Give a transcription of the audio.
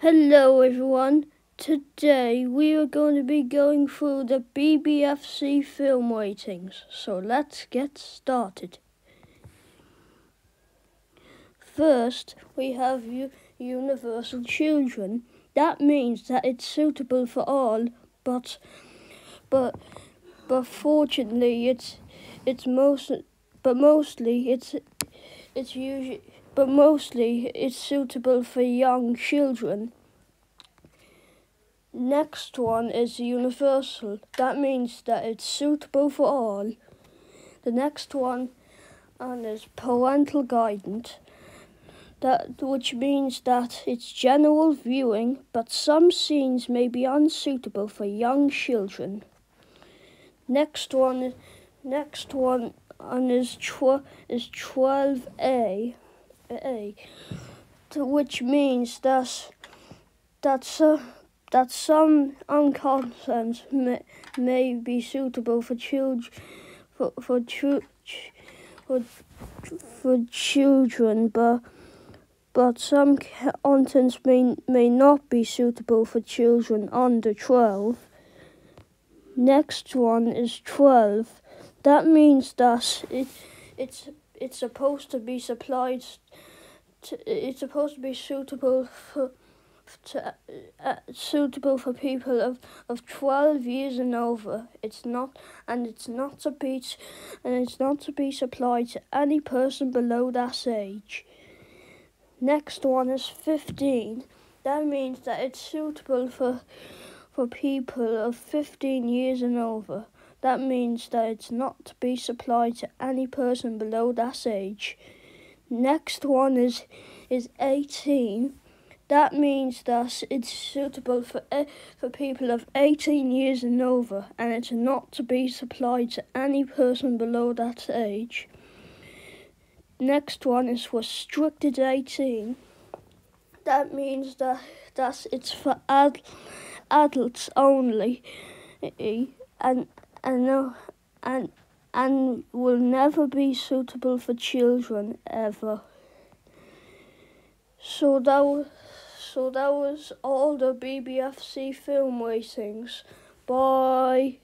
Hello everyone. Today we are going to be going through the BBFC film ratings. So let's get started. First, we have U- Universal Children. That means that it's suitable for all, but but but fortunately it's it's most but mostly it's it's usually but mostly it's suitable for young children. Next one is universal. That means that it's suitable for all. The next one and is parental guidance. That which means that it's general viewing, but some scenes may be unsuitable for young children. Next one, next one and is tw- is twelve A. A, which means that that so, uh, that some uncontents may, may be suitable for children for for, for for children, but but some contents may may not be suitable for children under twelve. Next one is twelve. That means that it it's it's supposed to be supplied to, it's supposed to be suitable for to, uh, suitable for people of, of 12 years and over. It's not and it's not to be and it's not to be supplied to any person below that age. Next one is 15 that means that it's suitable for for people of 15 years and over that means that it's not to be supplied to any person below that age. Next one is is 18. That means that it's suitable for eh, for people of 18 years and over and it's not to be supplied to any person below that age. Next one is restricted 18. That means that that it's for ad, adults only eh, and and no, and and will never be suitable for children ever. So that was, so that was all the BBFC film ratings. Bye.